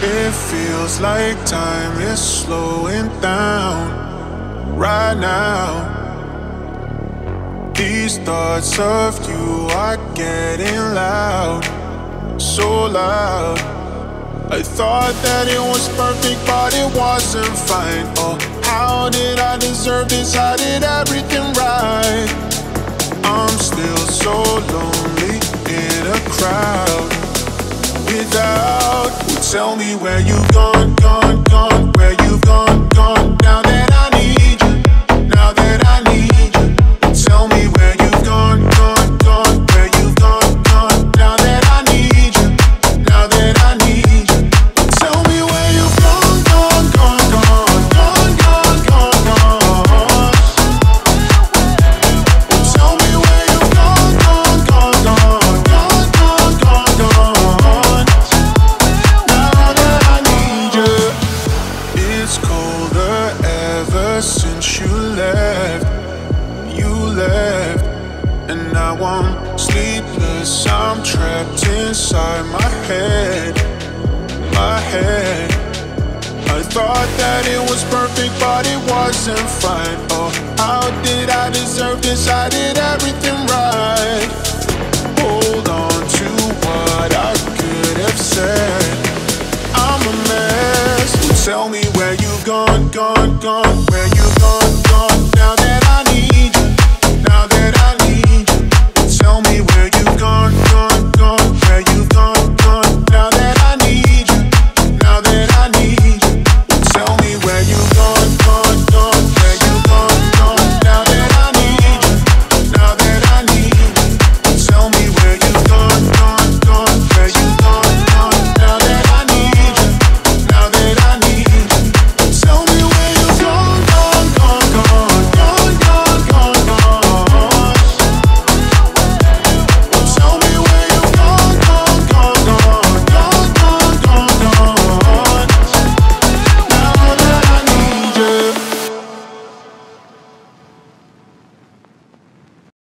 It feels like time is slowing down right now. These thoughts of you are getting loud, so loud. I thought that it was perfect, but it wasn't fine. Oh, how did I deserve this? I did everything right. I'm still so lonely in a crowd without. Tell me where gone, gone, gone, want. Sleepless, I'm trapped inside my head, my head. I thought that it was perfect, but it wasn't fine. Oh, how did I deserve this? I did everything right. Hold on to what I could have said. I'm a mess. Tell me where you gone, gone, gone, where you gone, gone.